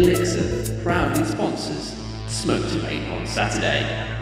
Elixir proudly sponsors Smoke Debate on Saturday.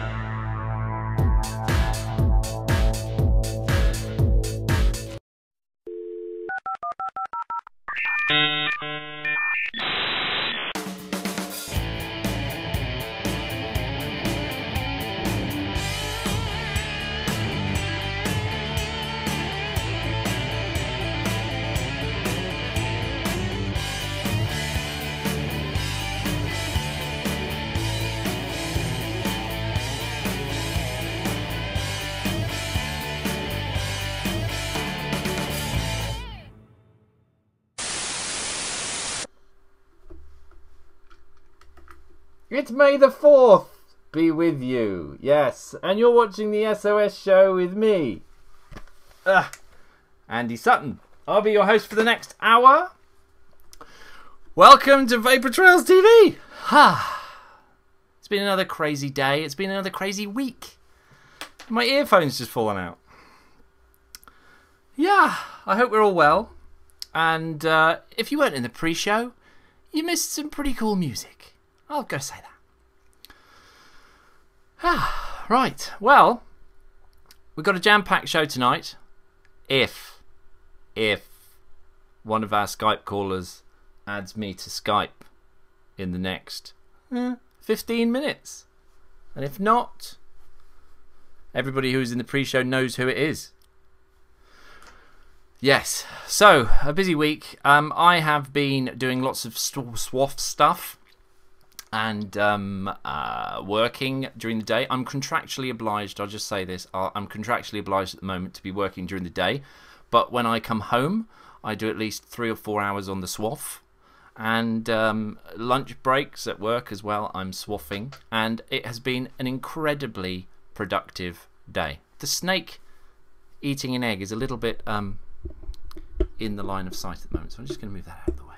May the 4th be with you. Yes, and you're watching the SOS show with me. Ah, Andy Sutton. I'll be your host for the next hour. Welcome to Vapor Trails TV. Ha. It's been another crazy day. It's been another crazy week. My earphones just fallen out. Yeah, I hope we're all well. And uh, if you weren't in the pre-show, you missed some pretty cool music. I'll go say that. Ah, right. Well, we've got a jam-packed show tonight. If, if one of our Skype callers adds me to Skype in the next eh, 15 minutes. And if not, everybody who's in the pre-show knows who it is. Yes, so a busy week. Um, I have been doing lots of SWOF stuff and um, uh, working during the day. I'm contractually obliged, I'll just say this, I'm contractually obliged at the moment to be working during the day. But when I come home, I do at least three or four hours on the SWOF. And um, lunch breaks at work as well, I'm swaffing. And it has been an incredibly productive day. The snake eating an egg is a little bit um, in the line of sight at the moment, so I'm just going to move that out of the way.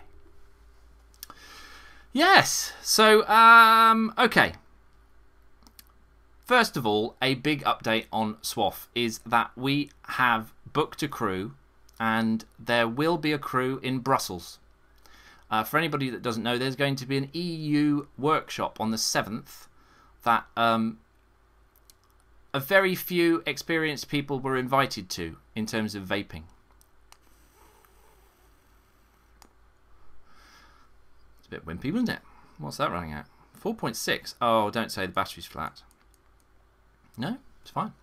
Yes. So, um, okay. First of all, a big update on SWOF is that we have booked a crew and there will be a crew in Brussels. Uh, for anybody that doesn't know, there's going to be an EU workshop on the 7th that um, a very few experienced people were invited to in terms of vaping. Bit wimpy, wasn't it? What's that running at? 4.6. Oh, don't say the battery's flat. No, it's fine.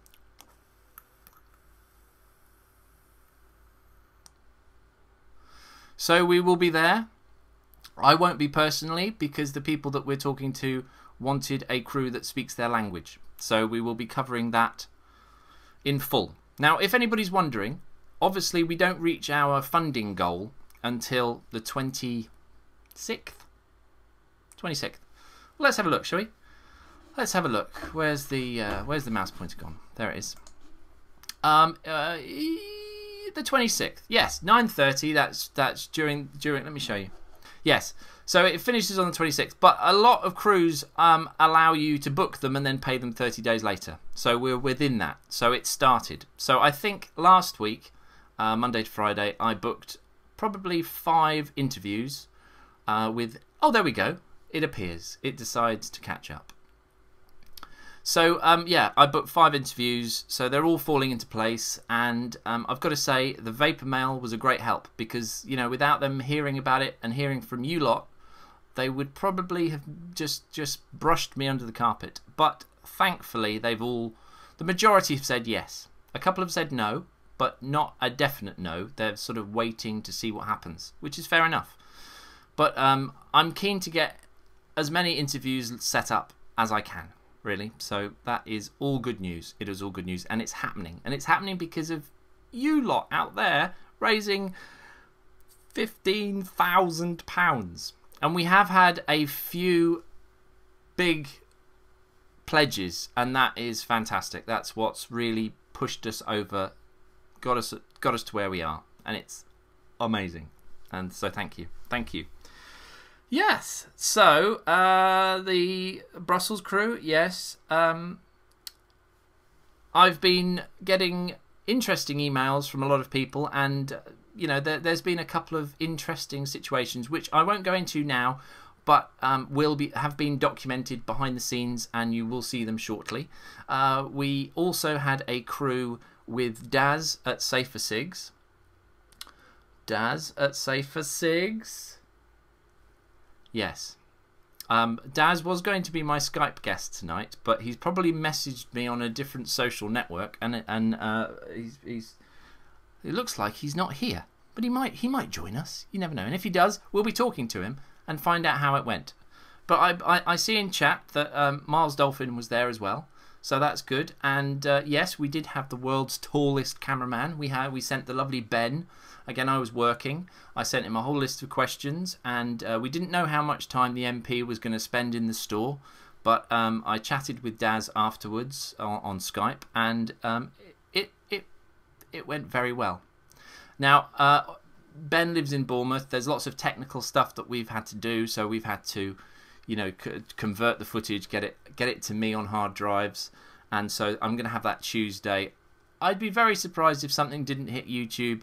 So we will be there. I won't be personally because the people that we're talking to wanted a crew that speaks their language. So we will be covering that in full. Now, if anybody's wondering, obviously we don't reach our funding goal until the 26th 26th. Well, let's have a look, shall we? Let's have a look. Where's the uh, where's the mouse pointer gone? There it is. Um, uh, the 26th. Yes, 9:30. That's that's during during. Let me show you. Yes. So it finishes on the 26th, but a lot of crews um, allow you to book them and then pay them 30 days later. So we're within that. So it started. So I think last week, uh, Monday to Friday, I booked probably five interviews uh, with. Oh, there we go it appears it decides to catch up. So um, yeah, I booked five interviews, so they're all falling into place, and um, I've got to say the Vapor Mail was a great help because you know without them hearing about it and hearing from you lot, they would probably have just just brushed me under the carpet. But thankfully, they've all the majority have said yes. A couple have said no, but not a definite no. They're sort of waiting to see what happens, which is fair enough. But um, I'm keen to get as many interviews set up as I can, really. So that is all good news. It is all good news, and it's happening. And it's happening because of you lot out there raising £15,000. And we have had a few big pledges, and that is fantastic. That's what's really pushed us over, got us, got us to where we are, and it's amazing. And so thank you. Thank you. Yes. So uh, the Brussels crew, yes. Um, I've been getting interesting emails from a lot of people, and you know there, has been a couple of interesting situations which I won't go into now, but um, will be have been documented behind the scenes, and you will see them shortly. Uh, we also had a crew with Daz at Safer Cigs. Daz at Safer Cigs. Yes. Um, Daz was going to be my Skype guest tonight, but he's probably messaged me on a different social network, and and uh, he's, he's it looks like he's not here, but he might he might join us. You never know, and if he does, we'll be talking to him and find out how it went. But I I, I see in chat that um, Miles Dolphin was there as well, so that's good. And uh, yes, we did have the world's tallest cameraman. We had we sent the lovely Ben Again, I was working. I sent him a whole list of questions, and uh, we didn't know how much time the MP was going to spend in the store. But um, I chatted with Daz afterwards on, on Skype, and um, it it it went very well. Now, uh, Ben lives in Bournemouth. There's lots of technical stuff that we've had to do, so we've had to, you know, convert the footage, get it get it to me on hard drives, and so I'm going to have that Tuesday. I'd be very surprised if something didn't hit YouTube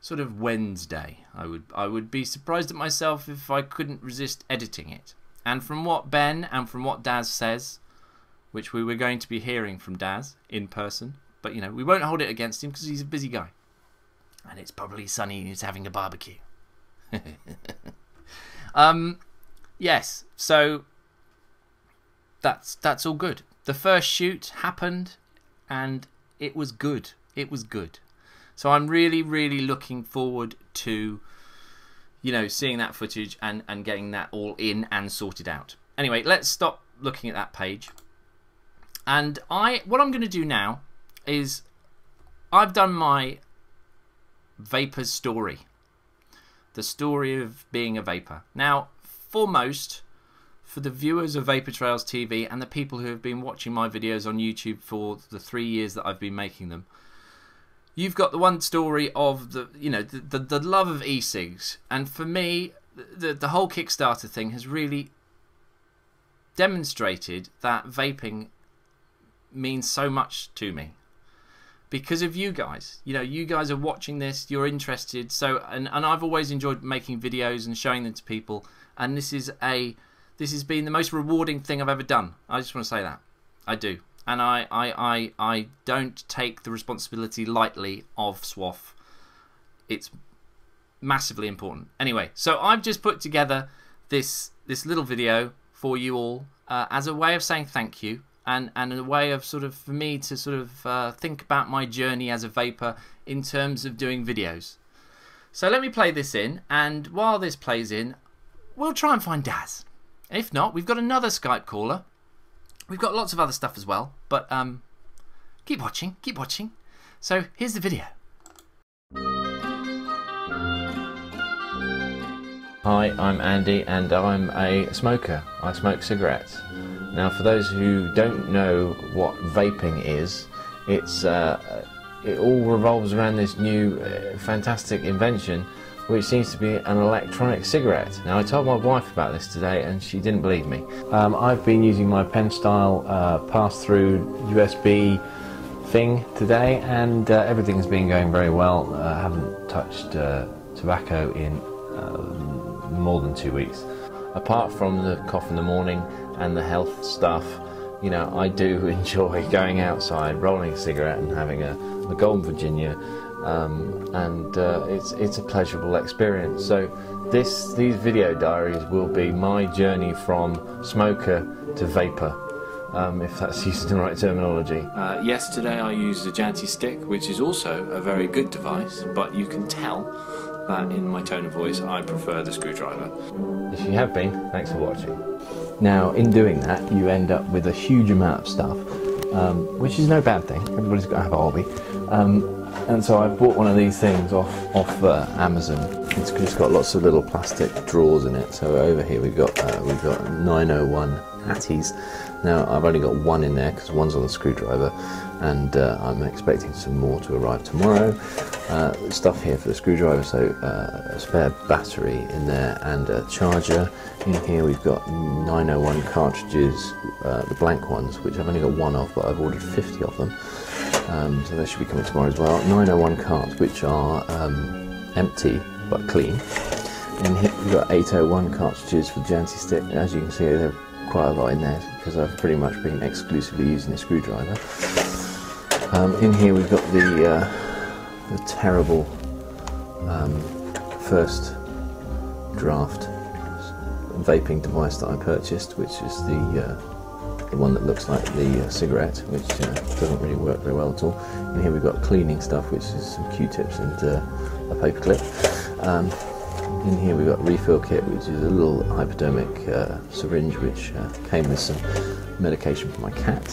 sort of Wednesday. I would I would be surprised at myself if I couldn't resist editing it. And from what Ben and from what Daz says, which we were going to be hearing from Daz in person, but you know, we won't hold it against him because he's a busy guy. And it's probably sunny and he's having a barbecue. um yes, so that's that's all good. The first shoot happened and it was good. It was good. So I'm really, really looking forward to, you know, seeing that footage and, and getting that all in and sorted out. Anyway, let's stop looking at that page. And I, what I'm going to do now is I've done my vapor story. The story of being a vapor. Now, foremost, for the viewers of Vapor Trails TV and the people who have been watching my videos on YouTube for the three years that I've been making them, you've got the one story of the you know the the, the love of e-cigs, and for me, the the whole Kickstarter thing has really demonstrated that vaping means so much to me because of you guys. You know, you guys are watching this, you're interested. So, and, and I've always enjoyed making videos and showing them to people. And this is a, this has been the most rewarding thing I've ever done. I just want to say that. I do and I, I, I, I don't take the responsibility lightly of SWOF. It's massively important. Anyway, so I've just put together this this little video for you all uh, as a way of saying thank you and and a way of sort of for me to sort of uh, think about my journey as a vapor in terms of doing videos. So let me play this in, and while this plays in, we'll try and find Daz. If not, we've got another Skype caller We've got lots of other stuff as well, but um, keep watching, keep watching. So here's the video. Hi, I'm Andy and I'm a smoker. I smoke cigarettes. Now, for those who don't know what vaping is, it's uh, it all revolves around this new uh, fantastic invention which seems to be an electronic cigarette. Now I told my wife about this today and she didn't believe me. Um, I've been using my pen style uh, pass-through USB thing today and uh, everything's been going very well. Uh, I haven't touched uh, tobacco in uh, more than two weeks. Apart from the cough in the morning and the health stuff, you know, I do enjoy going outside, rolling a cigarette and having a, a Golden Virginia um, and uh, it's it's a pleasurable experience. So this these video diaries will be my journey from smoker to vapor. Um, if that's using the right terminology. Uh, yesterday I used a Janty stick, which is also a very good device, but you can tell that in my tone of voice I prefer the screwdriver. If you have been, thanks for watching. Now, in doing that, you end up with a huge amount of stuff, um, which is no bad thing. Everybody's got to have a hobby. Um, and so I bought one of these things off off uh, Amazon. It's, it's got lots of little plastic drawers in it. So over here we've got uh, we've got 901 atties. Now I've only got one in there because one's on the screwdriver, and uh, I'm expecting some more to arrive tomorrow. Uh, stuff here for the screwdriver, so uh, a spare battery in there and a charger. In here we've got 901 cartridges, uh, the blank ones, which I've only got one of, but I've ordered 50 of them. Um, so they should be coming tomorrow as well. 901 carts, which are um, empty but clean. And here we've got 801 cartridges for the Janty stick. As you can see, there are quite a lot in there because I've pretty much been exclusively using a screwdriver. Um, in here we've got the, uh, the terrible um, first draft vaping device that I purchased, which is the uh, the one that looks like the uh, cigarette, which uh, doesn't really work very well at all. And here we've got cleaning stuff, which is some Q-tips and uh, a paperclip. Um, in here we've got refill kit, which is a little hypodermic uh, syringe, which uh, came with some medication for my cat.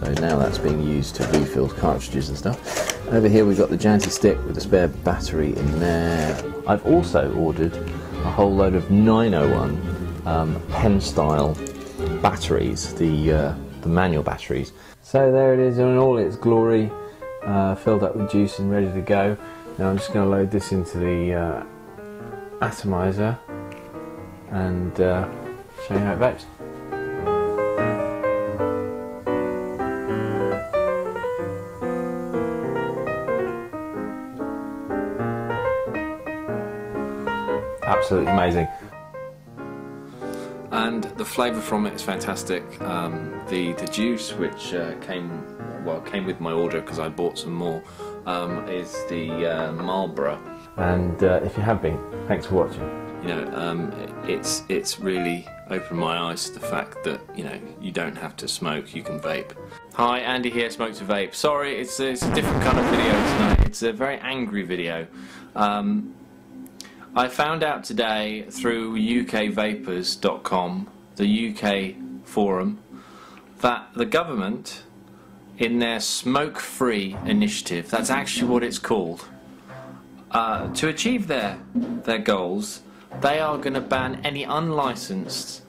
So now that's being used to refill cartridges and stuff. Over here we've got the Janty stick with a spare battery in there. I've also ordered a whole load of 901 um, pen style batteries, the, uh, the manual batteries. So there it is in all its glory, uh, filled up with juice and ready to go. Now I'm just going to load this into the uh, atomizer and uh, show you how it vapes. Absolutely amazing. And the flavour from it is fantastic. Um, the the juice, which uh, came well came with my order because I bought some more, um, is the uh, Marlboro. And uh, if you have been, thanks for watching. You know, um, it's it's really opened my eyes to the fact that you know you don't have to smoke, you can vape. Hi, Andy here, Smoke to Vape. Sorry, it's a, it's a different kind of video tonight. It's a very angry video. Um, I found out today through ukvapers.com, the UK forum, that the government, in their smoke free initiative, that's actually what it's called, uh, to achieve their, their goals, they are going to ban any unlicensed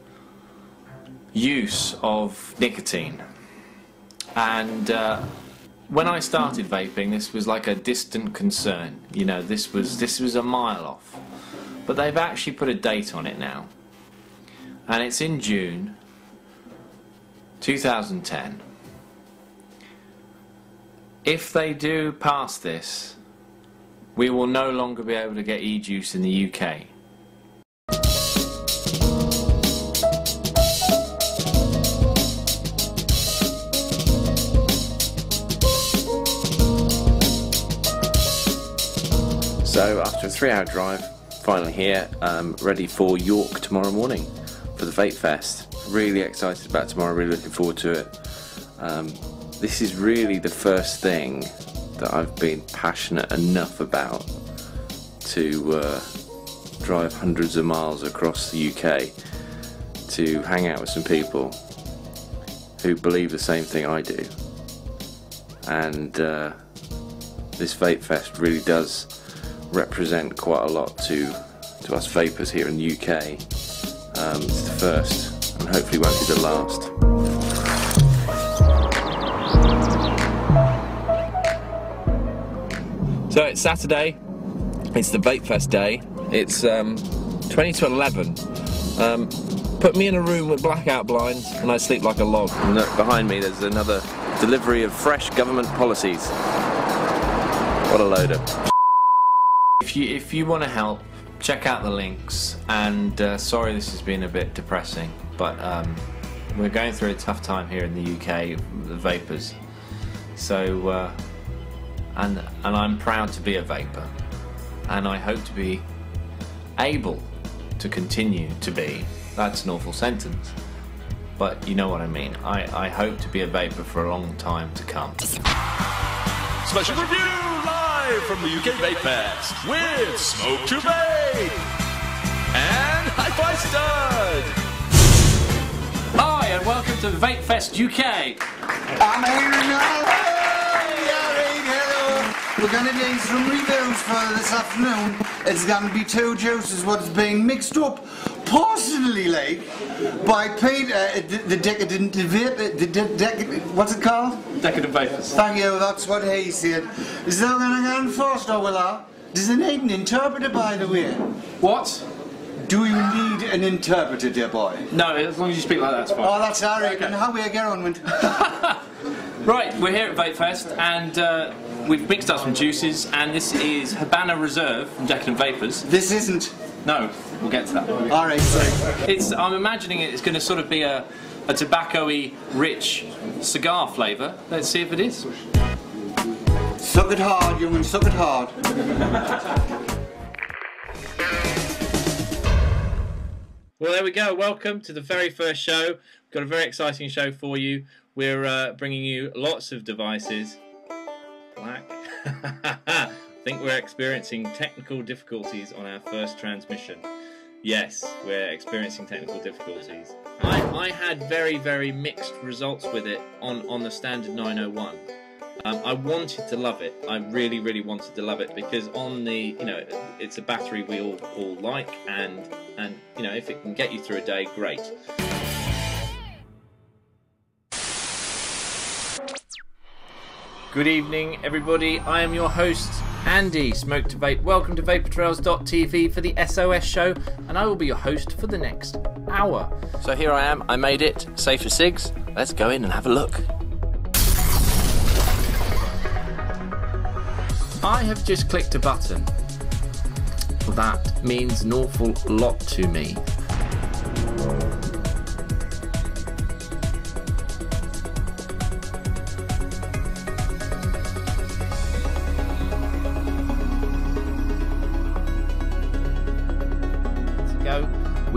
use of nicotine. And uh, when I started vaping, this was like a distant concern. You know, this was this was a mile off. But they've actually put a date on it now. And it's in June 2010. If they do pass this, we will no longer be able to get e-juice in the UK. So, after a three hour drive, finally here, um, ready for York tomorrow morning for the Vape Fest. Really excited about tomorrow, really looking forward to it. Um, this is really the first thing that I've been passionate enough about to uh, drive hundreds of miles across the UK to hang out with some people who believe the same thing I do. And uh, this Vape Fest really does represent quite a lot to to us vapors here in the UK. Um, it's the first, and hopefully won't be the last. So it's Saturday. It's the Vape Fest day. It's um, 20 to 11. Um, put me in a room with blackout blinds, and I sleep like a log. And look, behind me, there's another delivery of fresh government policies. What a load of. If you if you want to help, check out the links. And uh, sorry, this has been a bit depressing, but um, we're going through a tough time here in the UK, the vapors. So, uh, and and I'm proud to be a vapor, and I hope to be able to continue to be. That's an awful sentence, but you know what I mean. I, I hope to be a vapor for a long time to come. Special review live from the UK Vape Fest with Smoke to Vape and Hi-Fi Stud. Hi, and welcome to Vape Fest UK. I'm here now. Hey, alright, hello. We're gonna do some reviews for this afternoon. It's gonna be two juices what's being mixed up, personally, like, by Peter, uh, the, the decadent, the, the, the decadent, what's it called? Decadent Vapors. Thank you, that's what he said. Is that gonna go on first, or will I? Does it need an interpreter, by the way? What? Do you need an interpreter, dear boy? No, as long as you speak like that, it's fine. Oh, that's alright. And how we get on with? Right, we're here at Vape Fest and uh, we've mixed up some juices and this is Habana Reserve from Decadent Vapors. This isn't. No, we'll get to that. All right, sorry. It's. I'm imagining it's going to sort of be a, a tobacco-y, rich cigar flavour. Let's see if it is. Suck it hard, young, and suck it hard. Well, there we go. Welcome to the very first show. We've got a very exciting show for you. We're uh, bringing you lots of devices. Black. I think we're experiencing technical difficulties on our first transmission. Yes, we're experiencing technical difficulties. I, I had very, very mixed results with it on, on the standard 901. Um, I wanted to love it. I really, really wanted to love it because on the, you know, it's a battery we all, all like, and and you know, if it can get you through a day, great. Good evening, everybody. I am your host, Andy Smoke to Vape. Welcome to VaporTrails.tv for the SOS show, and I will be your host for the next hour. So here I am. I made it. Safe for Sigs. Let's go in and have a look. I have just clicked a button. That means an awful lot to me.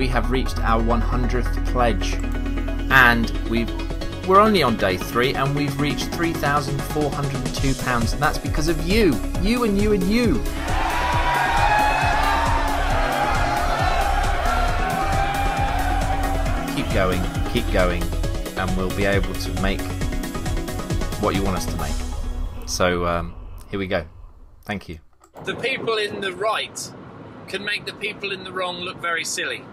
We have reached our 100th pledge, and we've we're only on day three, and we've reached three thousand four hundred and two pounds, and that's because of you, you and you and you. Keep going, keep going, and we'll be able to make what you want us to make. So um, here we go. Thank you. The people in the right can make the people in the wrong look very silly.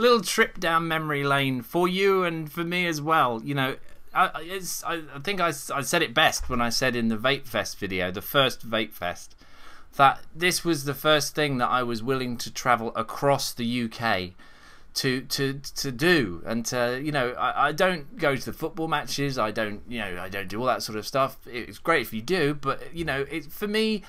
Little trip down memory lane for you and for me as well. You know, I, I, I think I, I said it best when I said in the Vape Fest video, the first Vape Fest, that this was the first thing that I was willing to travel across the UK to to to do. And to you know I, I don't go to the football matches. I don't you know I don't do all that sort of stuff. It's great if you do but you know it for me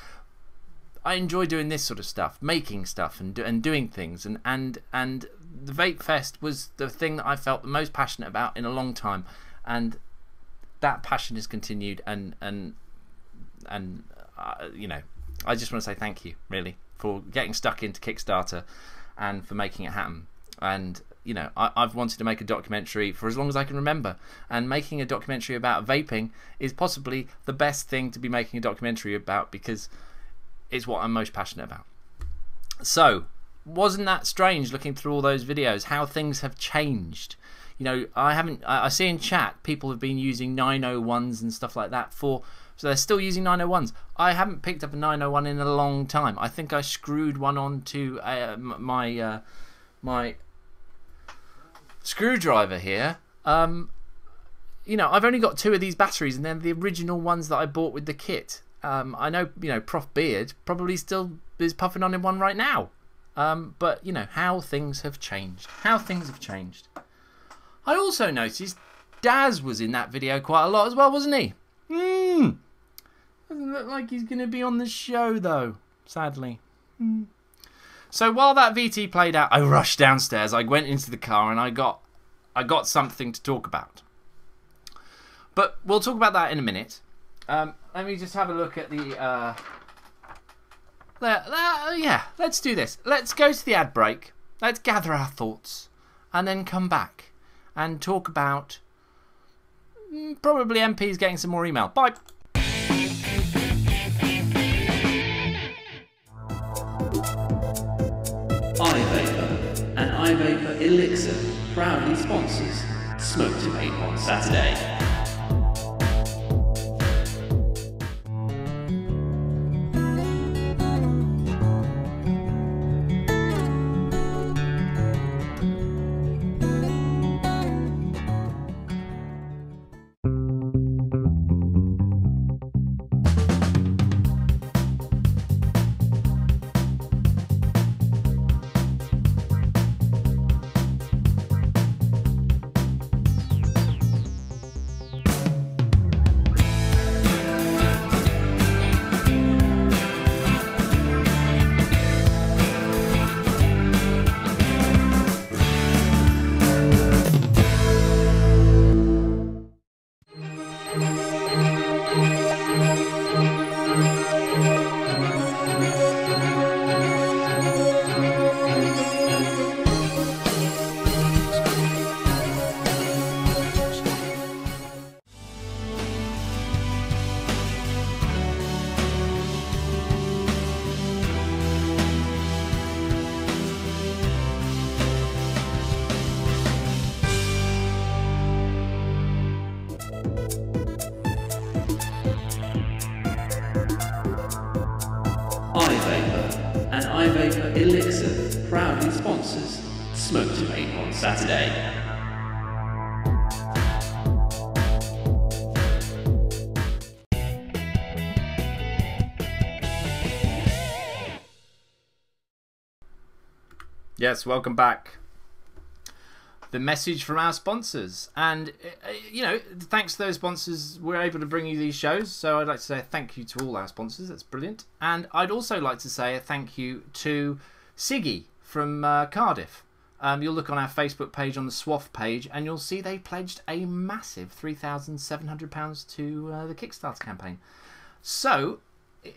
I enjoy doing this sort of stuff, making stuff and and doing things, and and and the Vape Fest was the thing that I felt the most passionate about in a long time, and that passion has continued, and and and uh, you know, I just want to say thank you really for getting stuck into Kickstarter, and for making it happen, and. You know, I, I've wanted to make a documentary for as long as I can remember, and making a documentary about vaping is possibly the best thing to be making a documentary about because it's what I'm most passionate about. So, wasn't that strange looking through all those videos how things have changed? You know, I haven't. I, I see in chat people have been using 901s and stuff like that for. So they're still using 901s. I haven't picked up a 901 in a long time. I think I screwed one onto uh, my uh, my screwdriver here. Um, you know, I've only got two of these batteries, and they're the original ones that I bought with the kit. Um, I know, you know, Prof Beard probably still is puffing on in one right now. Um, but, you know, how things have changed. How things have changed. I also noticed Daz was in that video quite a lot as well, wasn't he? Hmm. Doesn't look like he's going to be on the show, though, sadly. Hmm. So while that VT played out, I rushed downstairs. I went into the car and I got, I got something to talk about. But we'll talk about that in a minute. Um, let me just have a look at the uh, yeah, let's do this. Let's go to the ad break. Let's gather our thoughts, and then come back and talk about mm, probably MPs getting some more email. Bye. iVapor and iVapor Elixir proudly sponsors Smoke Debate on Saturday. iVapor and iVapor Elixir proudly sponsors Smoke Debate on Saturday. Yes, welcome back. The message from our sponsors. And, uh, uh, you know, thanks to those sponsors, we're able to bring you these shows. So I'd like to say thank you to all our sponsors. That's brilliant. And I'd also like to say a thank you to Siggy from uh, Cardiff. Um, you'll look on our Facebook page, on the SWOF page, and you'll see they pledged a massive £3,700 to uh, the Kickstarter campaign. So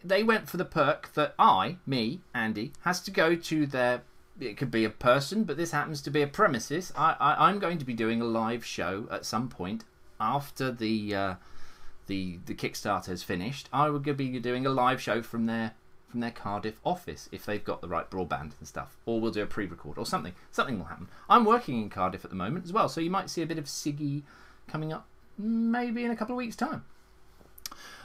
they went for the perk that I, me, Andy, has to go to their. It could be a person, but this happens to be a premises. I, I I'm going to be doing a live show at some point after the uh, the the Kickstarter has finished. I will be doing a live show from their from their Cardiff office if they've got the right broadband and stuff, or we'll do a pre-record or something. Something will happen. I'm working in Cardiff at the moment as well, so you might see a bit of Siggy coming up maybe in a couple of weeks' time.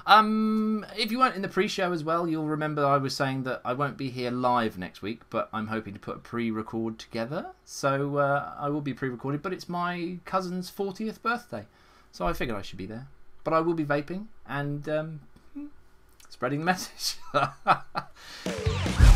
Um, if you weren't in the pre-show as well, you'll remember I was saying that I won't be here live next week, but I'm hoping to put a pre-record together. So uh, I will be pre-recorded, but it's my cousin's 40th birthday, so I figured I should be there. But I will be vaping and um, spreading the message.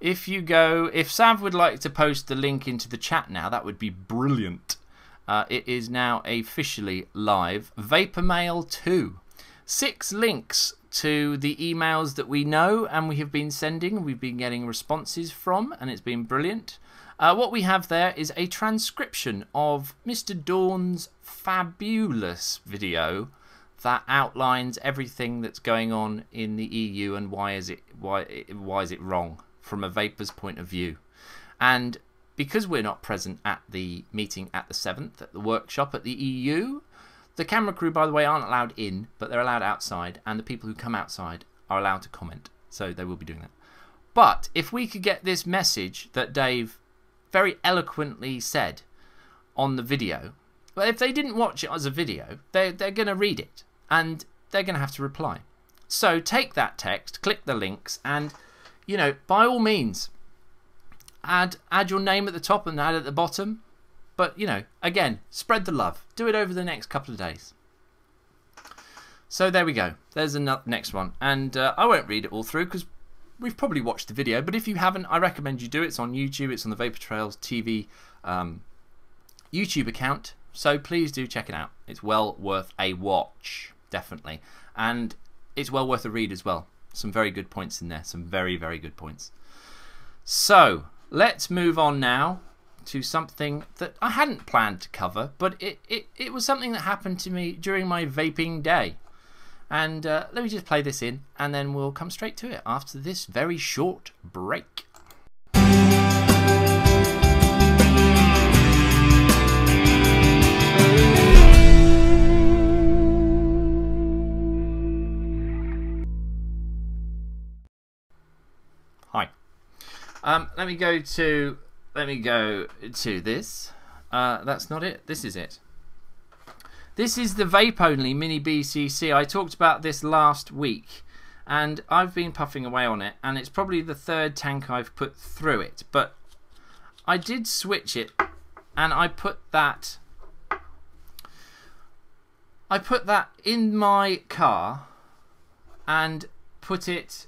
if you go, if Sav would like to post the link into the chat now, that would be brilliant. Uh, it is now officially live. Vapor Mail 2. Six links to the emails that we know and we have been sending, we've been getting responses from, and it's been brilliant. Uh, what we have there is a transcription of Mr. Dawn's fabulous video that outlines everything that's going on in the EU and why is it why why is it wrong from a vapor's point of view. And because we're not present at the meeting at the 7th, at the workshop at the EU, the camera crew, by the way, aren't allowed in, but they're allowed outside, and the people who come outside are allowed to comment. So they will be doing that. But if we could get this message that Dave very eloquently said on the video, but if they didn't watch it as a video, they, they're going to read it and they're going to have to reply. So take that text, click the links, and you know, by all means, add add your name at the top and add at the bottom. But you know, again, spread the love. Do it over the next couple of days. So there we go. There's the next one, and uh, I won't read it all through because we've probably watched the video. But if you haven't, I recommend you do. It. It's on YouTube. It's on the Vapor Trails TV um, YouTube account. So please do check it out. It's well worth a watch, definitely, and it's well worth a read as well. Some very good points in there. Some very, very good points. So, let's move on now to something that I hadn't planned to cover, but it, it, it was something that happened to me during my vaping day. And uh, let me just play this in, and then we'll come straight to it after this very short break. Um, let me go to let me go to this. Uh, that's not it. This is it. This is the vape only mini BCC. I talked about this last week and I've been puffing away on it and it's probably the third tank I've put through it. But I did switch it and I put that I put that in my car and put it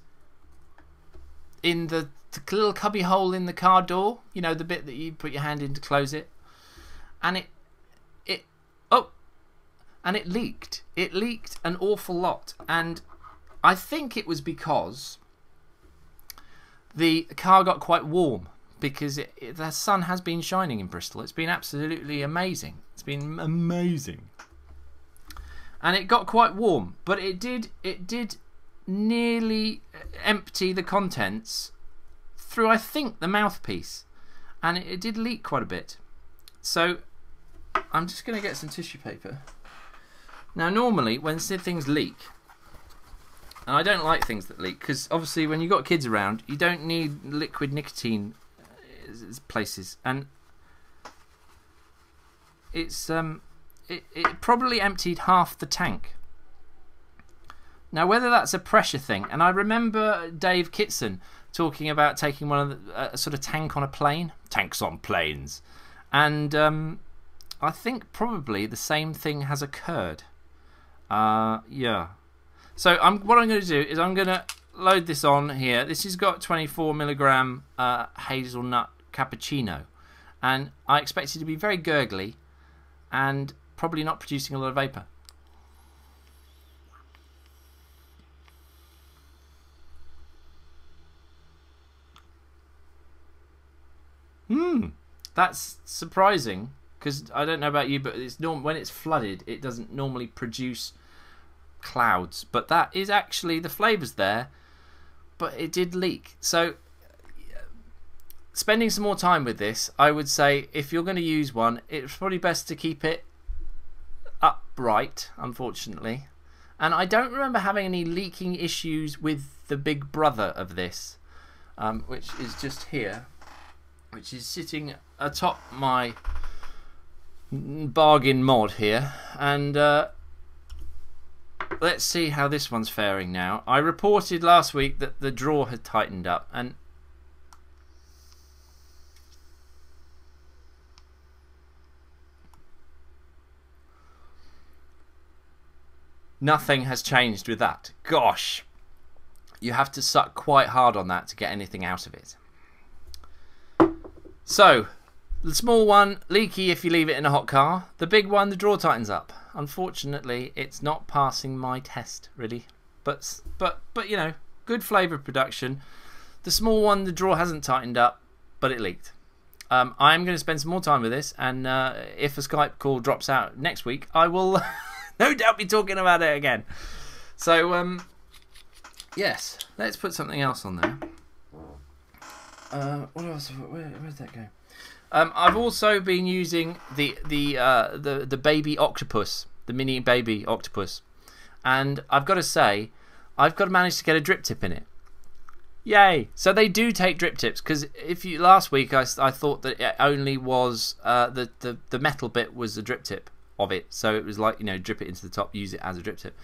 in the, the little cubby hole in the car door. You know, the bit that you put your hand in to close it. And it, it, oh, and it leaked. It leaked an awful lot. And I think it was because the car got quite warm because it, it, the sun has been shining in Bristol. It's been absolutely amazing. It's been amazing. And it got quite warm, but it did it did nearly empty the contents through, I think, the mouthpiece. And it, it did leak quite a bit. So I'm just going to get some tissue paper. Now, normally, when things leak, and I don't like things that leak because obviously, when you've got kids around, you don't need liquid nicotine uh, places. And it's um, it, it probably emptied half the tank. Now, whether that's a pressure thing, and I remember Dave Kitson talking about taking one of the uh, sort of tank on a plane, tanks on planes, and um, I think probably the same thing has occurred. Uh, yeah. So I'm what I'm going to do is I'm going to load this on here. This has got 24 milligram uh, hazelnut cappuccino, and I expect it to be very gurgly, and probably not producing a lot of vapor. Hmm, that's surprising because I don't know about you, but it's norm when it's flooded, it doesn't normally produce clouds. But that is actually the flavours there, but it did leak. So spending some more time with this, I would say if you're going to use one, it's probably best to keep it upright, unfortunately. And I don't remember having any leaking issues with the big brother of this, um, which is just here which is sitting atop my bargain mod here and uh, let's see how this one's faring now. I reported last week that the drawer had tightened up and nothing has changed with that. Gosh you have to suck quite hard on that to get anything out of it so, the small one, leaky if you leave it in a hot car. The big one, the drawer tightens up. Unfortunately, it's not passing my test, really. But, but, but you know, good flavour production. The small one, the drawer hasn't tightened up, but it leaked. Um, I'm going to spend some more time with this, and uh, if a Skype call drops out next week, I will no doubt be talking about it again. So, um, yes, let's put something else on there. Uh, what else? Where, where did that go? Um, I've also been using the the uh, the the baby octopus, the mini baby octopus, and I've got to say, I've got to manage to get a drip tip in it. Yay! So they do take drip tips because if you last week I, I thought that it only was uh, the, the the metal bit was the drip tip of it, so it was like you know drip it into the top, use it as a drip tip.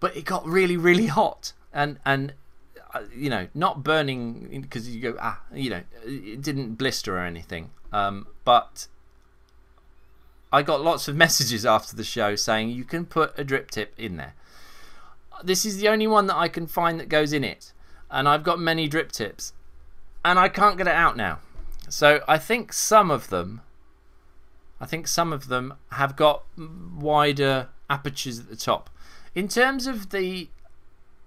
But it got really really hot, and and you know, not burning because you go, ah, you know, it didn't blister or anything. Um, but I got lots of messages after the show saying you can put a drip tip in there. This is the only one that I can find that goes in it. And I've got many drip tips. And I can't get it out now. So I think some of them, I think some of them have got wider apertures at the top. In terms of the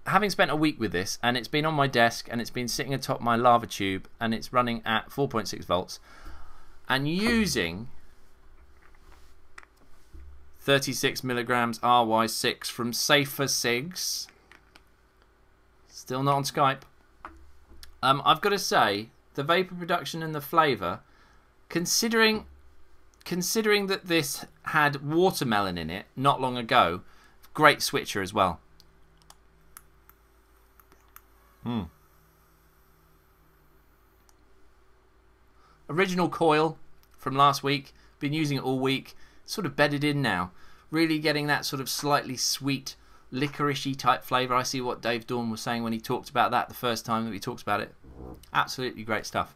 having spent a week with this, and it's been on my desk, and it's been sitting atop my lava tube, and it's running at 4.6 volts, and using 36 milligrams RY6 from Safer Cigs. Still not on Skype. Um, I've got to say, the vapor production and the flavour, considering considering that this had watermelon in it not long ago, great switcher as well. Hmm. Original coil from last week. Been using it all week. Sort of bedded in now. Really getting that sort of slightly sweet, licoricey type flavour. I see what Dave Dawn was saying when he talked about that the first time that we talked about it. Absolutely great stuff.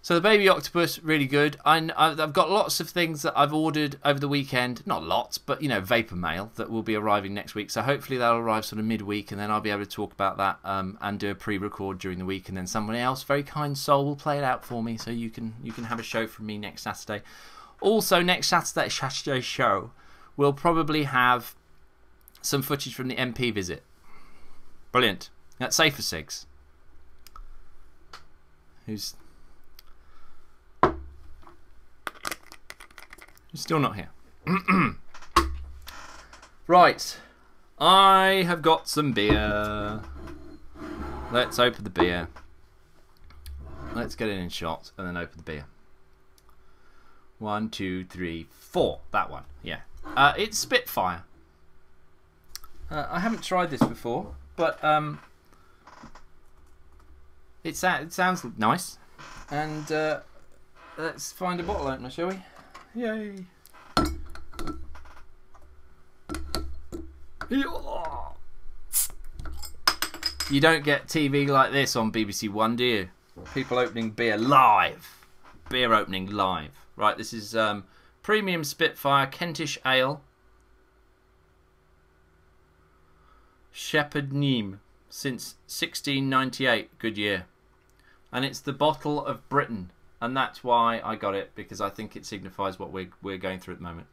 So the baby octopus, really good. I, I've got lots of things that I've ordered over the weekend. Not lots, but you know, vapor mail that will be arriving next week. So hopefully that'll arrive sort of midweek, and then I'll be able to talk about that um, and do a pre-record during the week, and then somebody else, very kind soul, will play it out for me, so you can you can have a show from me next Saturday. Also, next Saturday Saturday show, we'll probably have some footage from the MP visit. Brilliant. That's Safer Cigs. Who's Still not here. right. I have got some beer. Let's open the beer. Let's get it in shot and then open the beer. One, two, three, four. That one. Yeah. Uh, it's Spitfire. Uh, I haven't tried this before, but um, it, sa- it sounds nice. And uh, let's find a bottle opener, shall we? Yay! You don't get TV like this on BBC One, do you? People opening beer live. Beer opening live. Right, this is um, Premium Spitfire Kentish Ale. Shepherd Neame since 1698. Good year. And it's the bottle of Britain and that's why I got it because I think it signifies what we're we're going through at the moment.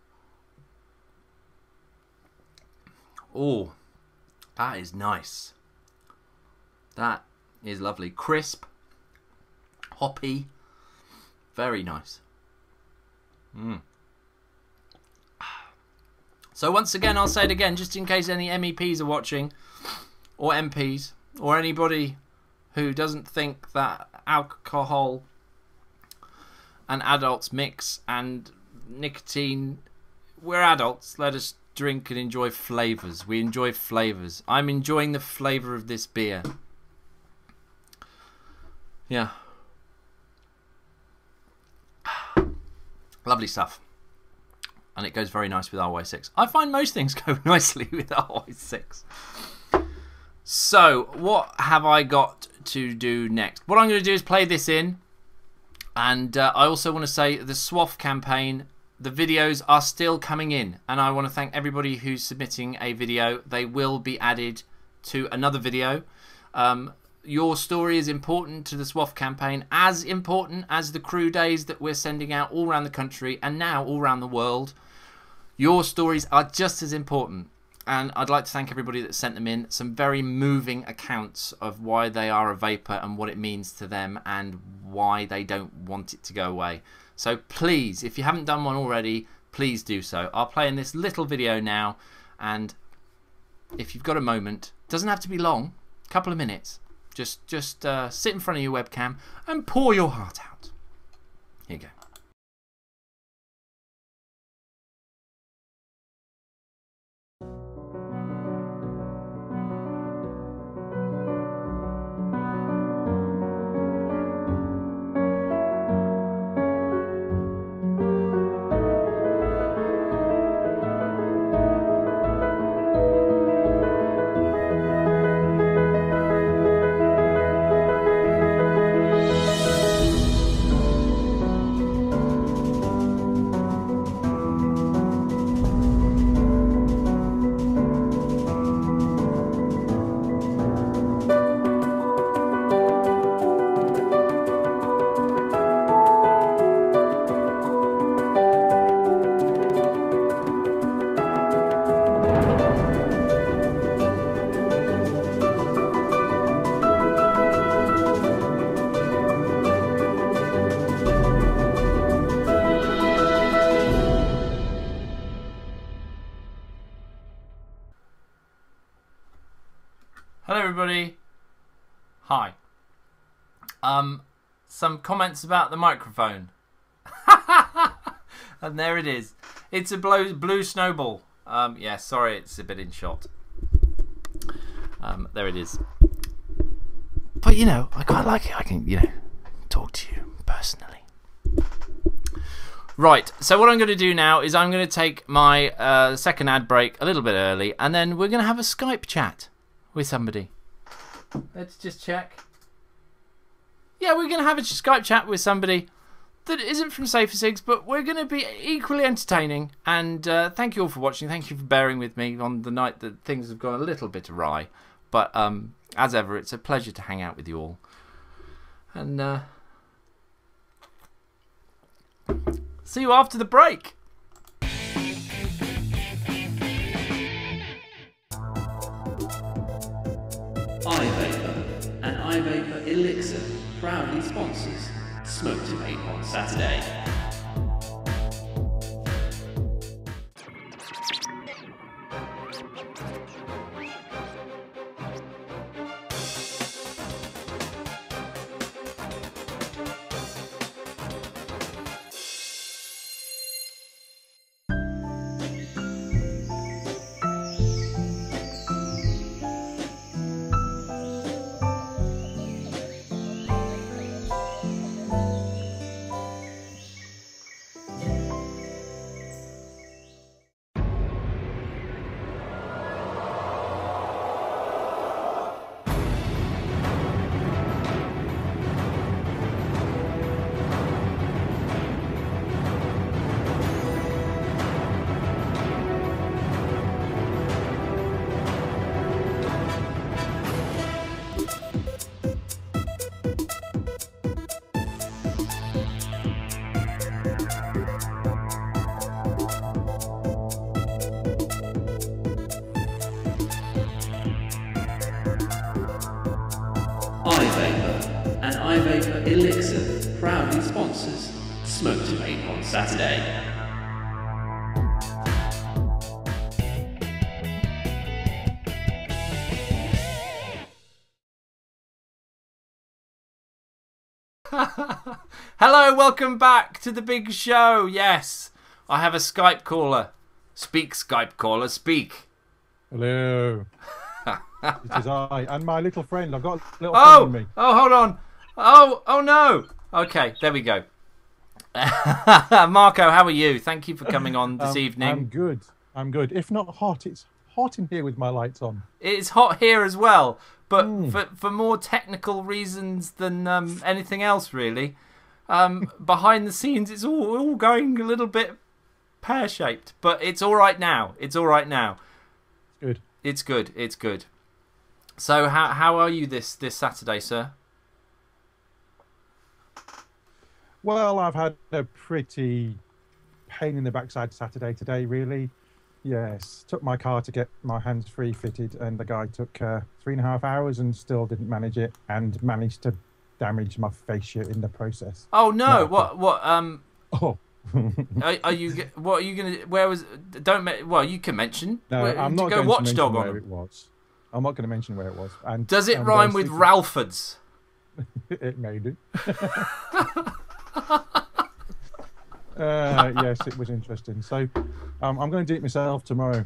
Oh, that is nice. That is lovely, crisp, hoppy, very nice. Mm. So once again, I'll say it again, just in case any MEPs are watching, or MPs, or anybody who doesn't think that alcohol and adults mix and nicotine. We're adults. Let us drink and enjoy flavors. We enjoy flavors. I'm enjoying the flavor of this beer. Yeah. Lovely stuff. And it goes very nice with RY6. I find most things go nicely with RY6. So, what have I got to do next? What I'm going to do is play this in and uh, I also want to say the SWOF campaign, the videos are still coming in. And I want to thank everybody who's submitting a video. They will be added to another video. Um, your story is important to the SWOF campaign, as important as the crew days that we're sending out all around the country and now all around the world. Your stories are just as important and I'd like to thank everybody that sent them in. Some very moving accounts of why they are a vapor and what it means to them and why they don't want it to go away. So please, if you haven't done one already, please do so. I'll play in this little video now and if you've got a moment, doesn't have to be long, a couple of minutes, just just uh, sit in front of your webcam and pour your heart out. Here you go. Comments about the microphone. and there it is. It's a blue, blue snowball. Um, yeah, sorry, it's a bit in shot. Um, there it is. But you know, I quite like it. I can, you know, talk to you personally. Right, so what I'm going to do now is I'm going to take my uh, second ad break a little bit early, and then we're going to have a Skype chat with somebody. Let's just check. Yeah, we're going to have a Skype chat with somebody that isn't from Safer Cigs, but we're going to be equally entertaining. And uh, thank you all for watching. Thank you for bearing with me on the night that things have gone a little bit awry. But um, as ever, it's a pleasure to hang out with you all. And uh, see you after the break. iVapor and iVapor Elixir proudly sponsors Smoke Mate on Saturday. Hello, welcome back to the big show. Yes, I have a Skype caller. Speak, Skype caller, speak. Hello. it is I and my little friend. I've got a little friend Oh, with me. oh, hold on. Oh, oh no. Okay, there we go. Marco, how are you? Thank you for coming on this Um, evening. I'm good. I'm good. If not hot, it's hot in here with my lights on. It's hot here as well, but Hmm. for for more technical reasons than um, anything else, really. Um, behind the scenes, it's all all going a little bit pear shaped, but it's all right now. It's all right now. It's good. It's good. It's good. So how how are you this this Saturday, sir? Well, I've had a pretty pain in the backside Saturday today, really. Yes, took my car to get my hands free fitted, and the guy took uh, three and a half hours and still didn't manage it, and managed to damage my fascia in the process. Oh no! No. What what um Oh, are, are you what are you gonna where was don't well you can mention no, Where- I'm not go going to mention where it was. I'm not going to mention where it was. And Does it rhyme with basically- Ralfords? It may do. uh, yes, it was interesting. So um, I'm going to do it myself tomorrow.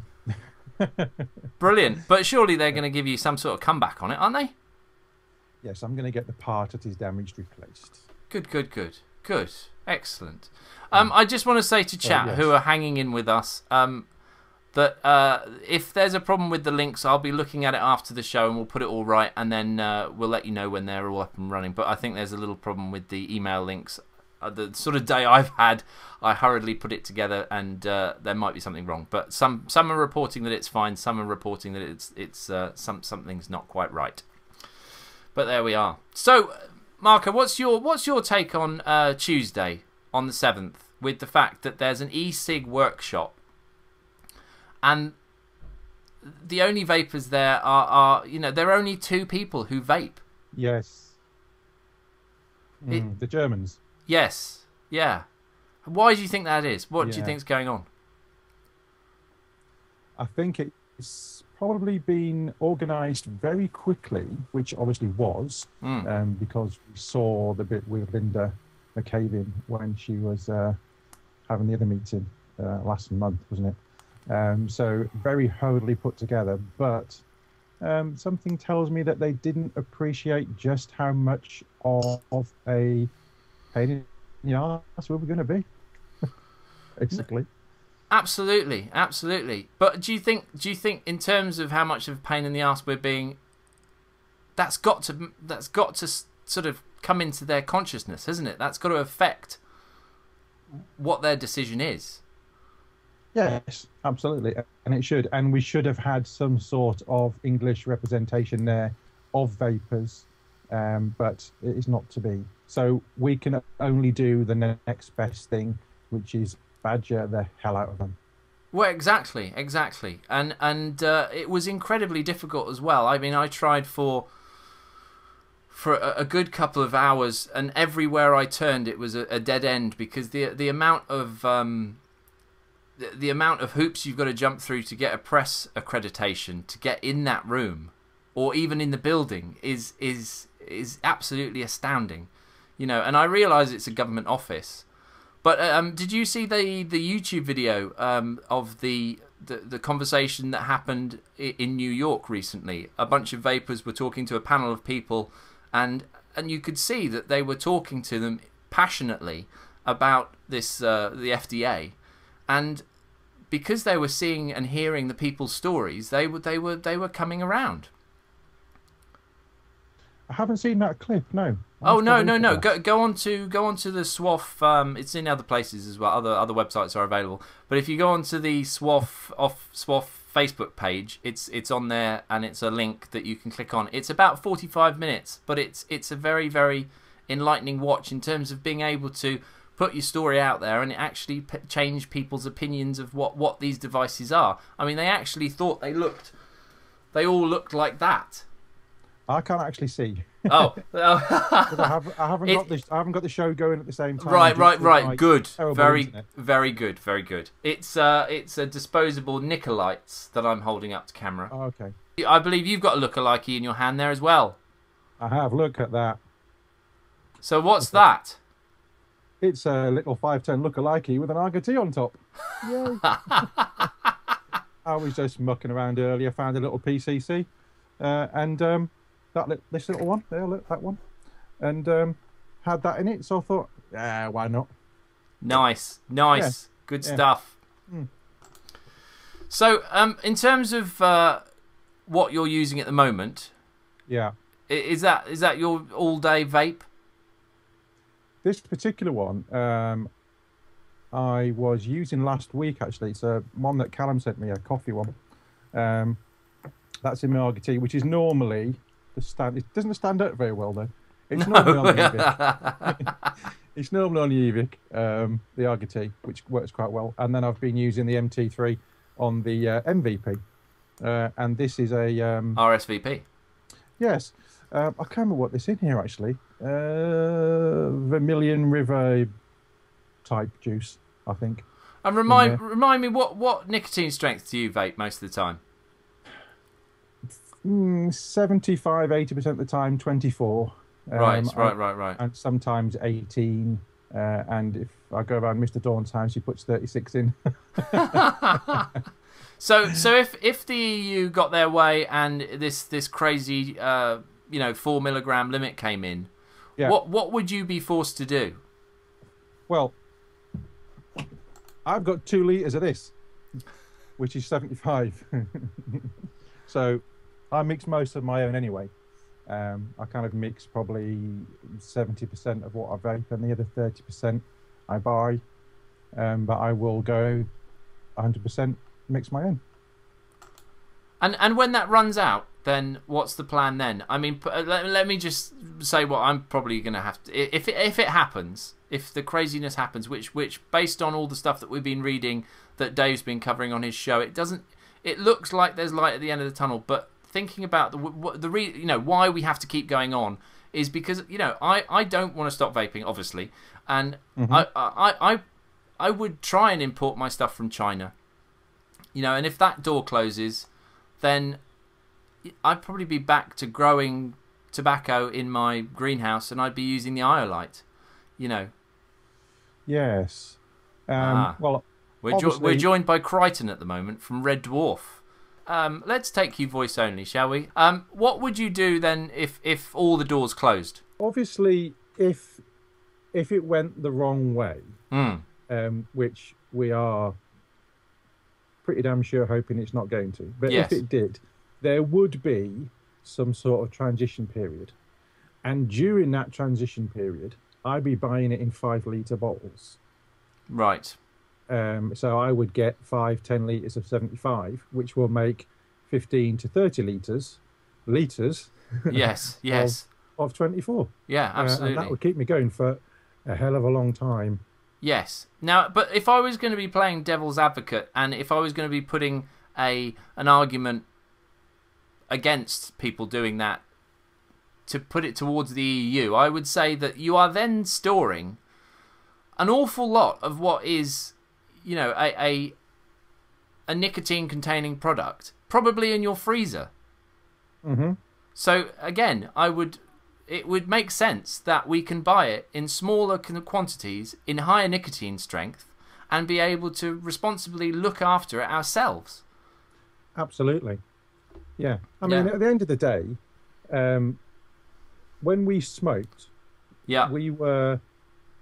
Brilliant. But surely they're going to give you some sort of comeback on it, aren't they? Yes, I'm going to get the part that is damaged replaced. Good, good, good, good, excellent. Um, I just want to say to chat yes. who are hanging in with us um, that uh, if there's a problem with the links, I'll be looking at it after the show and we'll put it all right, and then uh, we'll let you know when they're all up and running. But I think there's a little problem with the email links. Uh, the sort of day I've had, I hurriedly put it together, and uh, there might be something wrong. But some some are reporting that it's fine. Some are reporting that it's it's uh, some something's not quite right. But there we are. So, Marco, what's your what's your take on uh, Tuesday on the seventh with the fact that there's an e-cig workshop, and the only vapors there are, are you know there are only two people who vape. Yes. It- Mm, the Germans. Yes, yeah. Why do you think that is? What do you Yeah. think's going on? I think it's probably been organised very quickly, which obviously was, Mm. um, because we saw the bit with Linda McAvan when she was uh, having the other meeting uh, last month, wasn't it? Um, so very hurriedly put together, but um, something tells me that they didn't appreciate just how much of, of a pain in the arse we were going to be, basically. Absolutely, absolutely. But do you think do you think in terms of how much of a pain in the ass we're being that's got to that's got to sort of come into their consciousness, hasn't it? That's got to affect what their decision is. Yes, absolutely, and it should. And we should have had some sort of English representation there of vapors, um, but it is not to be. So we can only do the next best thing, which is badger the hell out of them. Well, exactly, exactly, and and uh, it was incredibly difficult as well. I mean, I tried for for a, a good couple of hours, and everywhere I turned, it was a, a dead end because the the amount of um, the, the amount of hoops you've got to jump through to get a press accreditation to get in that room, or even in the building, is is is absolutely astounding. You know, and I realise it's a government office. But um, did you see the the YouTube video um, of the, the the conversation that happened in New York recently? A bunch of vapors were talking to a panel of people, and and you could see that they were talking to them passionately about this uh, the FDA, and because they were seeing and hearing the people's stories, they were they were they were coming around. I haven't seen that clip. No. Oh I'll no no no! Go go on to go on to the SWOF. Um, it's in other places as well. Other other websites are available. But if you go on to the SWOF off SWOF Facebook page, it's it's on there and it's a link that you can click on. It's about forty five minutes, but it's it's a very very enlightening watch in terms of being able to put your story out there and it actually p- change people's opinions of what what these devices are. I mean, they actually thought they looked, they all looked like that. I can't actually see. Oh, I, have, I haven't It- got the I haven't got the show going at the same time. Right, right, right. my Good. Very, internet. very good. Very good. It's uh, it's a disposable Nicolites that I'm holding up to camera. Oh, okay. I believe you've got a lookalike in your hand there as well. I have. Look at that. So what's that? It's a little five ton lookalike with an RGT on top. Yay. I was just mucking around earlier, found a little PCC, uh, and um, that li- this little one there, look that one, and um, had that in it. So I thought, yeah, why not? Nice, nice, good yeah. stuff. Mm. So, um, in terms of uh, what you're using at the moment, Yeah. is that is that your all day vape? This particular one, um, I was using last week actually. It's a one that Callum sent me, a coffee one. Um, that's in my RGT, which is normally the stand. It doesn't stand out very well though. It's normally on the EVIC. it's normally on the EVIC, um, the RGT, which works quite well. And then I've been using the MT3 on the uh, MVP. Uh, and this is a um, RSVP. Yes. Um, I can't remember what this in here actually. Uh, Vermilion River type juice, I think. And remind remind me what what nicotine strength do you vape most of the time? Mm, 75, 80% of the time, 24. Right, Um, right, I- right, right. And sometimes 18. Uh, and if I go around Mr. Dawn's house, he puts 36 in. So, so if if the EU got their way and this this crazy uh, you know four milligram limit came in, Yeah. what what would you be forced to do? Well, I've got two litres of this, which is 75. so I mix most of my own anyway. Um, I kind of mix probably 70% of what I vape and the other 30% I buy. Um, but I will go 100% mix my own. And and when that runs out, then what's the plan then? I mean, uh, let, let me just say what I'm probably going to have to. If it, if it happens, if the craziness happens, which which based on all the stuff that we've been reading that Dave's been covering on his show, it doesn't. It looks like there's light at the end of the tunnel, but thinking about the the re, you know why we have to keep going on is because you know I I don't want to stop vaping, obviously, and I, I I I would try and import my stuff from China you know, and if that door closes, then I'd probably be back to growing tobacco in my greenhouse, and I'd be using the iolite. You know, Yes. Um, Ah. Well, we're jo- we're joined by Kryten at the moment from Red Dwarf. Um, let's take you voice only, shall we? Um, what would you do then if if all the doors closed? obviously, if if it went the wrong way, Hmm. um, which we are pretty damn sure hoping it's not going to, but Yes. if it did, there would be some sort of transition period, and during that transition period, I'd be buying it in five liter bottles. Right. Um, so I would get five, 10 litres of 75, which will make 15 to 30 litres, litres Yes. Yes. of 24. Yeah. Uh, Absolutely. and that would keep me going for a hell of a long time. Yes. Now, but if I was going to be playing devil's advocate, and if I was going to be putting a an argument against people doing that, to put it towards the EU, I would say that you are then storing an awful lot of what is, you know, a a, a nicotine containing product, probably in your freezer. hmm So again, I would it would make sense that we can buy it in smaller quantities in higher nicotine strength and be able to responsibly look after it ourselves. Absolutely. Yeah. I mean, Yeah. at the end of the day, um, when we smoked, Yeah. we were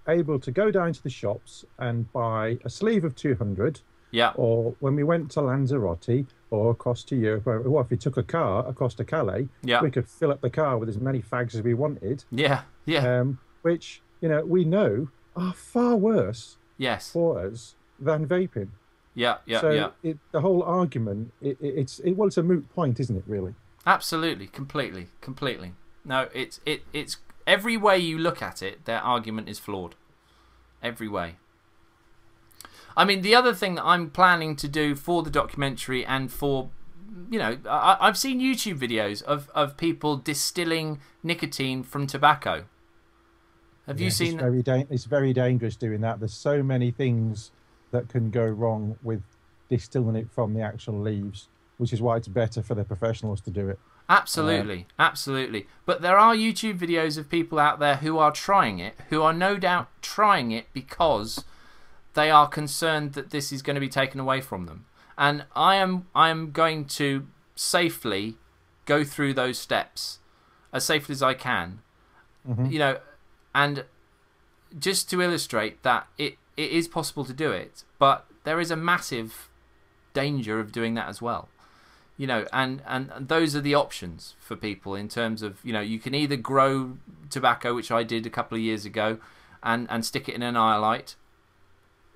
able to go down to the shops and buy a sleeve of 200, Yeah. or when we went to Lanzarote or across to Europe, or if we took a car across to Calais, Yeah. we could fill up the car with as many fags as we wanted, Yeah. Yeah. um, which, you know, we know are far worse yes. for us than vaping. Yeah. Yeah. so yeah. it, the whole argument, it, it, it's it, well, it's a moot point, isn't it? Really? Absolutely. Completely. Completely. No, it's it it's every way you look at it, their argument is flawed. Every way. I mean, the other thing that I'm planning to do for the documentary and for, you know, I, I've seen YouTube videos of, of people distilling nicotine from tobacco. Have you seen? It's very, da- it's very dangerous doing that. There's so many things that can go wrong with distilling it from the actual leaves, which is why it's better for the professionals to do it. Absolutely, absolutely. But there are YouTube videos of people out there who are trying it, who are no doubt trying it because they are concerned that this is going to be taken away from them. And I am I am going to safely go through those steps as safely as I can. Mm-hmm. You know, and just to illustrate that it, it is possible to do it, but there is a massive danger of doing that as well you know and, and those are the options for people in terms of you know you can either grow tobacco which i did a couple of years ago and and stick it in an iolite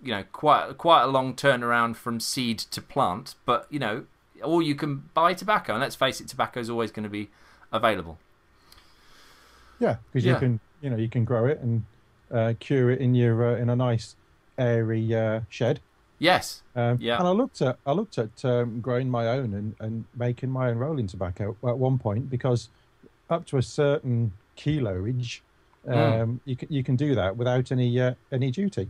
you know quite quite a long turnaround from seed to plant but you know or you can buy tobacco and let's face it tobacco is always going to be available Yeah, because Yeah. you can, you know, you can grow it and uh, cure it in your uh, in a nice airy uh, shed. Yes Um, Yeah. And I looked at I looked at um, growing my own and, and making my own rolling tobacco at one point because up to a certain kiloage, um, Mm. you can you can do that without any uh, any duty.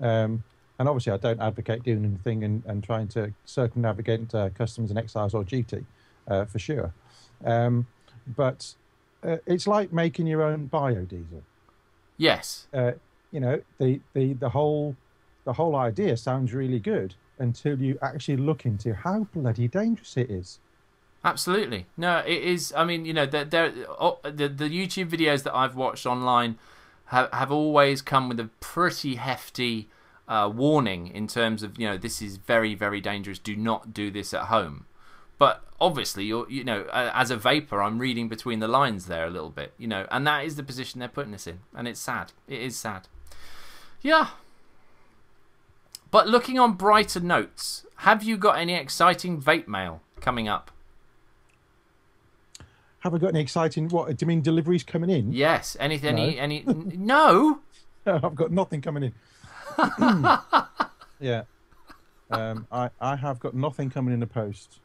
Um, and obviously, I don't advocate doing anything and, and trying to circumnavigate uh, customs and excise or duty, uh, for sure. Um, but uh, it's like making your own biodiesel yes uh, you know the, the the whole the whole idea sounds really good until you actually look into how bloody dangerous it is Absolutely. No, it is. I mean, you know, there, there, oh, the the YouTube videos that I've watched online have have always come with a pretty hefty uh, warning in terms of you know this is very very dangerous. Do not do this at home. But obviously, you're you know as a vapor, I'm reading between the lines there a little bit, you know, and that is the position they're putting us in, and it's sad. It is sad. Yeah. But looking on brighter notes, have you got any exciting vape mail coming up? have i got any exciting what do you mean deliveries coming in Yes. Anything? No. Any? any n- no. i've got nothing coming in yeah um, I, I have got nothing coming in the post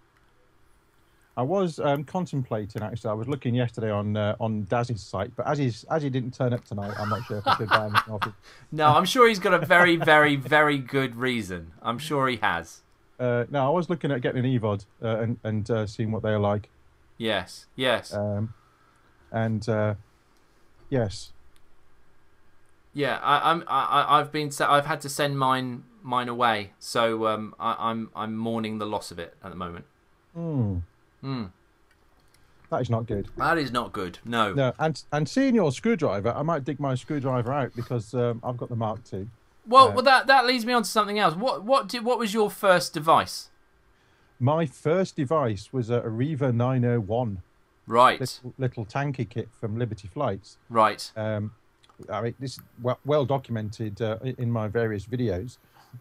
I was um, contemplating actually. I was looking yesterday on uh, on Dazzy's site, but as he's as he didn't turn up tonight, I'm not sure if I should buy anything off him. No. I'm sure he's got a very, very, very good reason. I'm sure he has. Uh, no, I was looking at getting an EVOD uh, and and uh, seeing what they're like. Yes, yes, Um, and uh, yes, yeah. I, I'm. I, I- I've been. I've had to send mine mine away, so um, I, I'm I'm mourning the loss of it at the moment. Hmm. Hmm. that is not good. That is not good. No. No, and and seeing your screwdriver, I might dig my screwdriver out because um, I've got the Mark II. Well, Uh, well, that that leads me on to something else. What what did what was your first device? My first device was a Arriva 901 Right, little, little tanky kit from Liberty Flights. right. Um, I mean, this is well, well documented uh, in my various videos.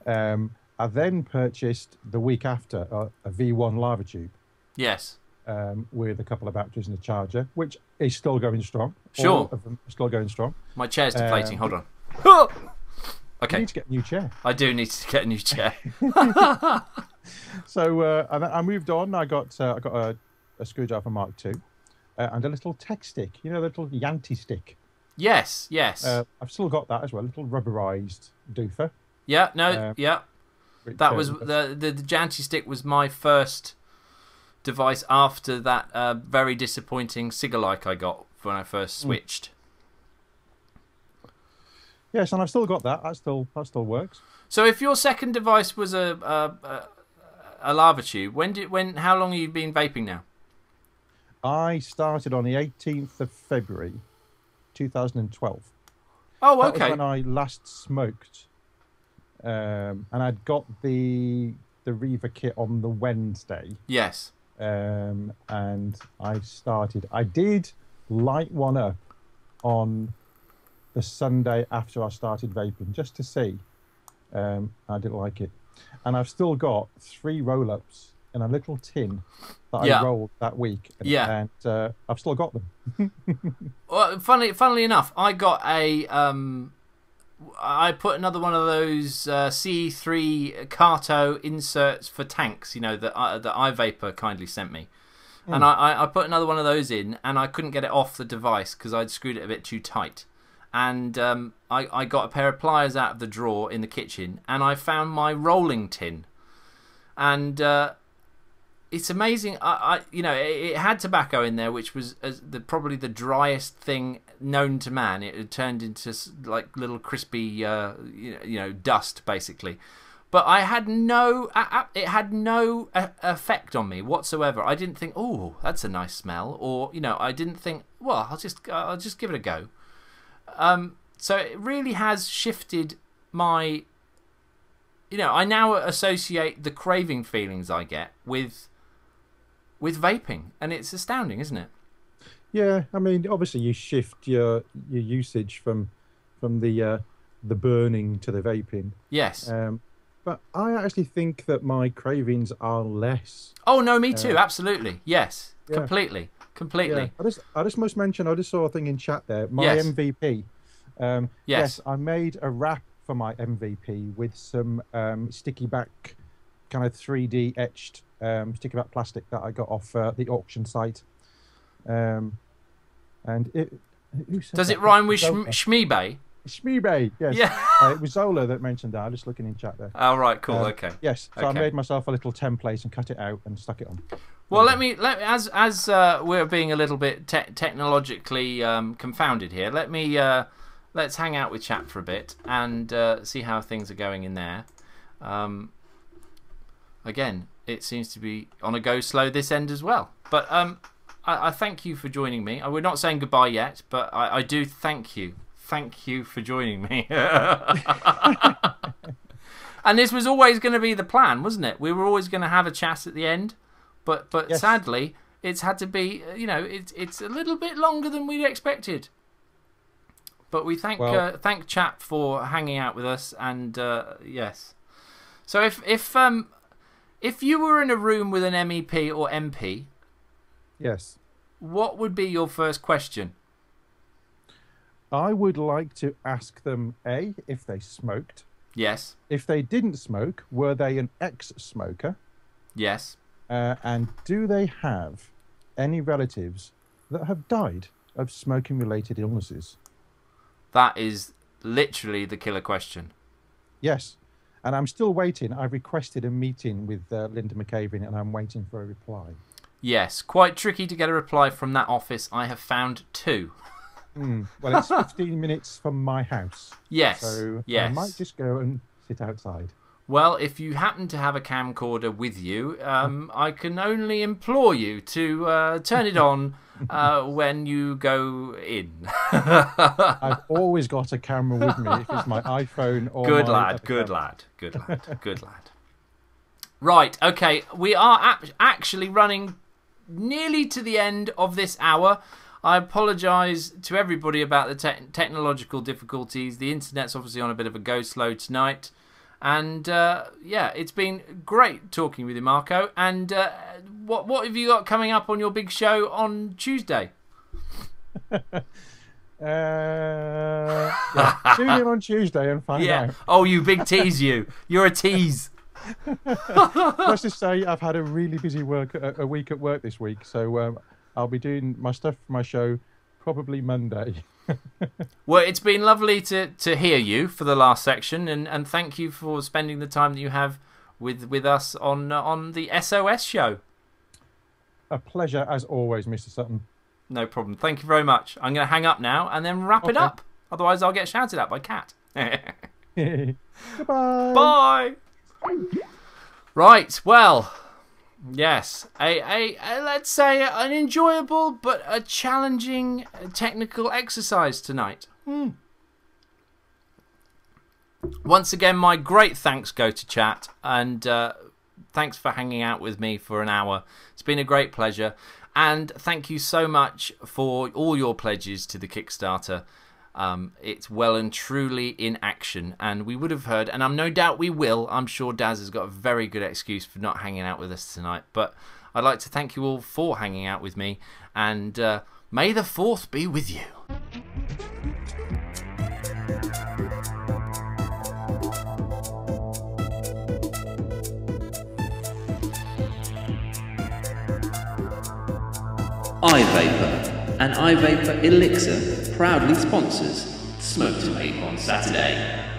Um, I then purchased the week after a, a V1 lava tube Yes. um, with a couple of batteries and a charger, which is still going strong. Sure. All of them still going strong. My chair's deflating. Um, Hold on. You Okay, need to get a new chair. I do need to get a new chair. So uh, I I moved on. I got uh, I got a, a screwdriver Mark II uh, and a little tech stick. You know, the little Janty stick. yes, yes. Uh, I've still got that as well. A little rubberized doofer. yeah, no, uh, yeah. which, That was the, the the Janty stick was my first device after that uh, very disappointing cigalike I got when I first Hmm. switched. Yes, and I've still got that. That still that still works. So if your second device was a a, a, a lava tube, when did when how long have you been vaping now? I started on the 18th of February, 2012. Oh, That was okay. when I last smoked, um, and I'd got the the Reaver kit on the Wednesday, Yes. Um, and I started. I did light one up on the Sunday after I started vaping, just to see. Um, I didn't like it, and I've still got three roll-ups in a little tin that Yeah. I rolled that week. And, Yeah. and uh, I've still got them. Well, funnily, funnily enough, I got a. Um, I put another one of those uh, C3 Carto inserts for tanks. You know that I, that iVapor kindly sent me, and I, I- I put another one of those in, and I couldn't get it off the device because I'd screwed it a bit too tight. And um, I, I got a pair of pliers out of the drawer in the kitchen, and I found my rolling tin, and uh, it's amazing. I, I you know, it, it had tobacco in there, which was as the probably the driest thing known to man. It had turned into like little crispy, uh, you, know, you know, dust basically. But I had no, it had no uh, effect on me whatsoever. I didn't think, oh, that's a nice smell, or you know, I didn't think, well, I'll just, I'll just give it a go. Um, so it really has shifted my you know, I now associate the craving feelings I get with with vaping, and it's astounding, isn't it? Yeah, I mean, obviously you shift your your usage from from the uh, the burning to the vaping. Yes. Um, but I actually think that my cravings are less. oh no, me too. Absolutely. Yes. Yeah. Completely. Completely. Yeah, I just I just must mention I just saw a thing in chat there. My Yes. MVP. Um, Yes. I made a wrap for my MVP with some um, sticky back, kind of 3D etched um, sticky back plastic that I got off uh, the auction site. Um, and it. who said Does it rhyme with Zola. Shmi yes. Yeah. uh, it was Zola that mentioned that. I'm just looking in chat there. Oh right, cool. Uh, okay. Yes, so I made myself a little template and cut it out and stuck it on. Well, let me let as as uh, we're being a little bit te- technologically um, confounded here. Let me uh, let's hang out with chat for a bit and uh, see how things are going in there. Um, again, it seems to be on a go slow this end as well. But um, I, I thank you for joining me. We're not saying goodbye yet, but I, I do thank you. Thank you for joining me. and this was always going to be the plan, wasn't it? We were always going to have a chat at the end, but but Yes. sadly, it's had to be. You know, it's it's a little bit longer than we'd expected. But we thank Well- uh, thank Chap for hanging out with us, and uh, yes. So if if um if you were in a room with an MEP or MP, Yes. what would be your first question? I would like to ask them A, if they smoked. Yes, If they didn't smoke, were they an ex smoker? yes. Uh, and do they have any relatives that have died of smoking related illnesses? That is literally the killer question. Yes. And I'm still waiting. I've requested a meeting with uh, Linda McAvan, and I'm waiting for a reply. Yes, quite tricky to get a reply from that office. I have found two. Mm. Well, it's 15 minutes from my house, Yes. so I might just go and sit outside. Well, if you happen to have a camcorder with you, um, I can only implore you to uh, turn it on uh, when you go in. I've always got a camera with me if it's my iPhone or good lad, good lad, good lad, good lad. Right, okay, we are ap- actually running nearly to the end of this hour. I apologise to everybody about the te- technological difficulties. The internet's obviously on a bit of a go slow tonight. And uh, yeah, it's been great talking with you, Marco. And uh, what what have you got coming up on your big show on Tuesday? Uh, yeah. Tune in on Tuesday and find Yeah. out. Oh, you big tease, you. You're a tease. Let's just say I've had a really busy work a, a week at work this week, so um, I'll be doing my stuff for my show probably Monday. Well, it's been lovely to, to hear you for the last section, and, and thank you for spending the time that you have with with us on uh, on the SOS show. A pleasure as always, Mr. Sutton. No problem. Thank you very much. I'm going to hang up now and then wrap it up. Otherwise, I'll get shouted at by Cat. Goodbye. Bye. Right. Well, yes. A, a, let's say an enjoyable but a challenging technical exercise tonight. Hmm. Once again, my great thanks go to chat and uh, thanks for hanging out with me for an hour. It's been a great pleasure. And thank you so much for all your pledges to the Kickstarter. Um, it's well and truly in action, and we would have heard, and I'm no doubt we will. I'm sure Daz has got a very good excuse for not hanging out with us tonight. But I'd like to thank you all for hanging out with me, and uh, may the fourth be with you. iVapor and iVapor Elixir proudly sponsors Smoke to Vape on Saturday.